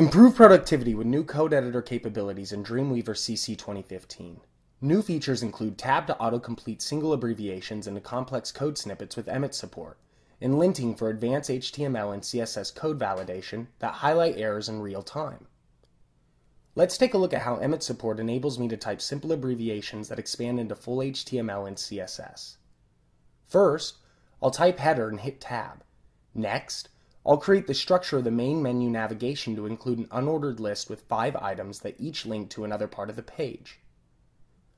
Improve productivity with new code editor capabilities in Dreamweaver CC 2015. New features include tab to autocomplete single abbreviations into complex code snippets with Emmet support, and linting for advanced HTML and CSS code validation that highlight errors in real time. Let's take a look at how Emmet support enables me to type simple abbreviations that expand into full HTML and CSS. First, I'll type header and hit tab. Next, I'll create the structure of the main menu navigation to include an unordered list with five items that each link to another part of the page.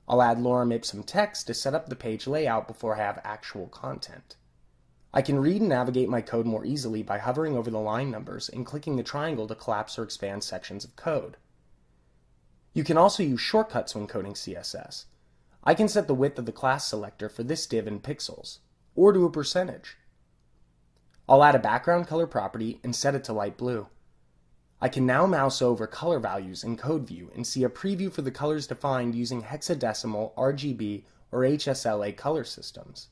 I'll add lorem ipsum text to set up the page layout before I have actual content. I can read and navigate my code more easily by hovering over the line numbers and clicking the triangle to collapse or expand sections of code. You can also use shortcuts when coding CSS. I can set the width of the class selector for this div in pixels, or to a percentage. I'll add a background color property and set it to light blue. I can now mouse over color values in Code View and see a preview for the colors defined using hexadecimal, RGB, or HSLA color systems.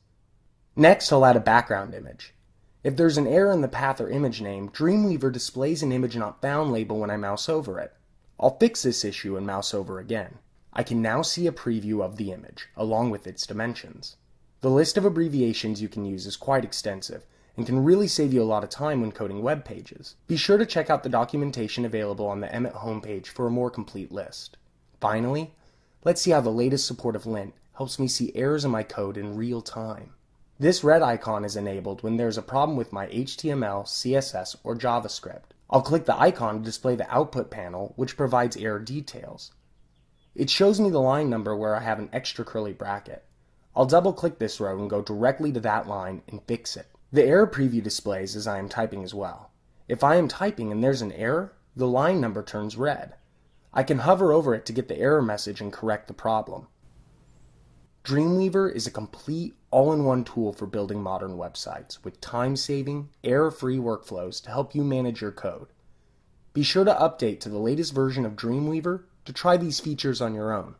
Next, I'll add a background image. If there's an error in the path or image name, Dreamweaver displays an image not found label when I mouse over it. I'll fix this issue and mouse over again. I can now see a preview of the image, along with its dimensions. The list of abbreviations you can use is quite extensive, and can really save you a lot of time when coding web pages. Be sure to check out the documentation available on the Emmet homepage for a more complete list. Finally, let's see how the latest support of lint helps me see errors in my code in real time. This red icon is enabled when there's a problem with my HTML, CSS, or JavaScript. I'll click the icon to display the output panel, which provides error details. It shows me the line number where I have an extra curly bracket. I'll double click this row and go directly to that line and fix it. The error preview displays as I am typing as well. If I am typing and there's an error, the line number turns red. I can hover over it to get the error message and correct the problem. Dreamweaver is a complete all-in-one tool for building modern websites with time-saving, error-free workflows to help you manage your code. Be sure to update to the latest version of Dreamweaver to try these features on your own.